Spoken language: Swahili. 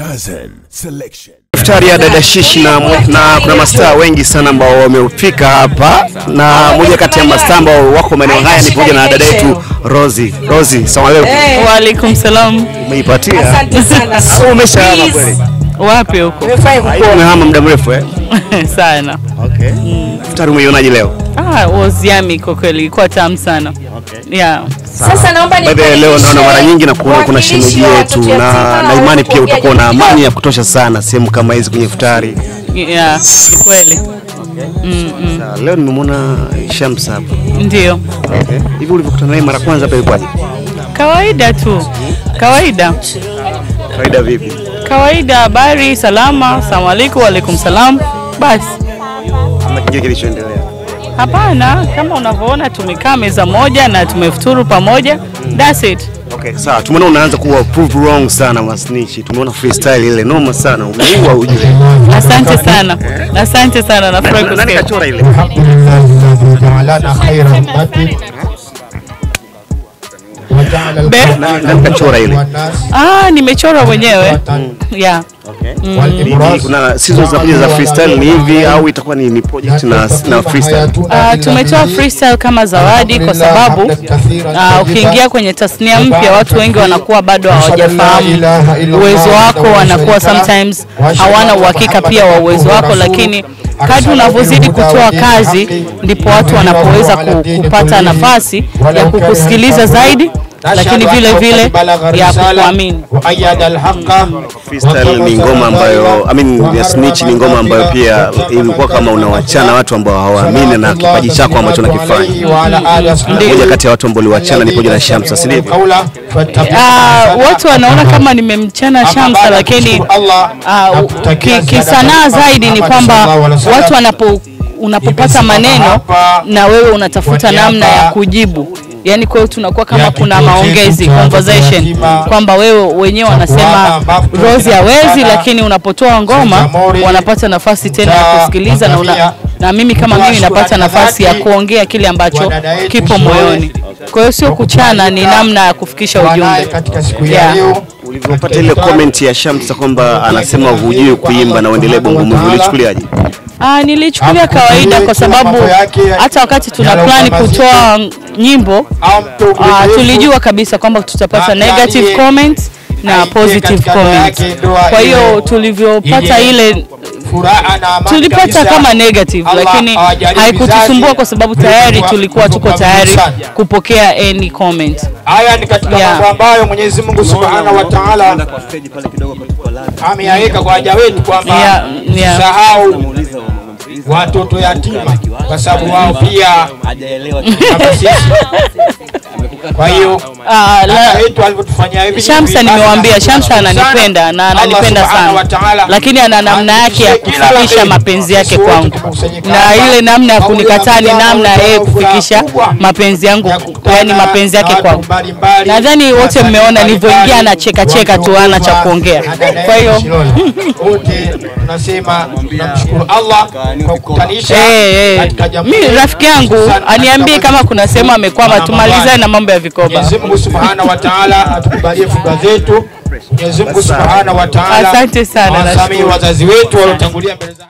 Dazen Selection. Iftari ya dada Shishi na, na kuna mastaa wengi sana ambao wamefika hapa, na moja kati ya mastaa ambao wako maeneo haya ni pamoja na dada yetu Rozi. Rozi, salamu alaykum. Waalaikum salam. Umeipatia Asante sana. umeshahama kweli? Wapi huko? Umehama muda mrefu eh? Sana. Okay. Futari umeionaje leo? Ah, was yummy kwa kweli, ilikuwa tamu sana. Okay. Yeah. Sasa naomba ni ya leo naona mara nyingi na kuona kuna shemeji yetu na, na imani pia utakuwa na amani ya kutosha sana sehemu kama hizi kwenye futari. Yeah, ni kweli. Okay. Leo nimemwona Shamsa hapa. Ndio. Okay. Hivi ulivyokutana naye mara kwanza hapa ilikuwaje? Kawaida tu. Kawaida. Kawaida vipi? Kawaida, habari, salama, salamu alaikum, waalaikum salam basi. Ama kilichoendelea? Hapana, kama unavyoona tumekaa meza moja na tumefuturu pamoja mm. That's it. Okay, sawa. Tumeona unaanza kuwa prove wrong sana masnichi. Tumeona freestyle ile noma sana. Umeua ujue. Asante sana. Asante sana. na kusikia. Nani kachora ile? Nani kachora ile? Ah, nimechora mwenyewe. Mm. Yeah. Ni hivi au ni, na, ah, tumetoa freestyle kama zawadi kwa sababu ah, ukiingia kwenye tasnia mpya watu wengi wanakuwa bado hawajafahamu uwezo wako, wanakuwa sometimes hawana uhakika pia wa uwezo wako, lakini kadi unavyozidi kutoa kazi ndipo watu wanapoweza kupata nafasi ya kukusikiliza zaidi lakini vile vile ya kuamini. Freestyle ni ngoma ambayo I mean, ya snitch ni ngoma ambayo pia ilikuwa kama unawachana watu ambao hawaamini na kipaji chako ambacho unakifanya. Moja kati ya watu ambao uliwachana ni pamoja na Shamsa, si ah, watu wanaona kama nimemchana Shamsa, lakini ah, kisanaa zaidi ni kwamba watu wanapo unapopata maneno na wewe unatafuta namna ya kujibu yaani kwa tunakuwa kama kuna maongezi conversation. Kwamba wewe wenyewe wanasema Rose hawezi lakini unapotoa ngoma wanapata nafasi tena ya kusikiliza na, una, na mimi kama mimi napata nafasi ya kuongea kile ambacho kipo moyoni. Kwa hiyo sio kuchana ni namna ya kufikisha ujumbe. katika siku ya Yeah. leo. Ulivyopata ile comment ya Shamsa kwamba anasema hujui kuimba na uendelee bongo movie, ulichukuliaje? Ah, nilichukulia kawaida kwa sababu hata wakati tuna plan kutoa nyimbo ah, mrefu, tulijua kabisa kwamba tutapata negative comments na positive comments. Kwa hiyo tulivyopata ile furaha na amani tulipata kama negative, lakini haikutusumbua kwa sababu tayari tulikuwa tuko tayari kupokea any comment. Haya ni katika Yeah. mambo ambayo Mwenyezi Mungu Subhanahu wa Ta'ala ameyaweka kwa waja wetu kwamba Yeah, yeah. sahau watoto yatima kwa sababu wao pia kama sisi. Kwa hiyo Ah, alivyotufanyia hivi Shamsa nimewambia, Shamsa ananipenda na ananipenda sana, lakini ana namna yake ya kufikisha mapenzi yake kwangu, na ile namna ya kunikataa ni namna ya yeye kufikisha mapenzi yangu, yani mapenzi yake kwangu. Nadhani wote mmeona nilivyoingia anacheka cheka tu, ana cha kuongea. Kwa hiyo yetu wote tunasema tunamshukuru Allah kwa kukutanisha Eh, eh. katika jamii Mi rafiki yangu aniambie kama kuna sehemu amekwama, tumalizane na mambo ya vikoba. Mwenyezi Mungu Subhanahu wa Ta'ala atukubalie funga zetu. Mwenyezi Mungu Subhanahu wa Ta'ala Asante sana, na wazazi wetu waliotangulia mbele za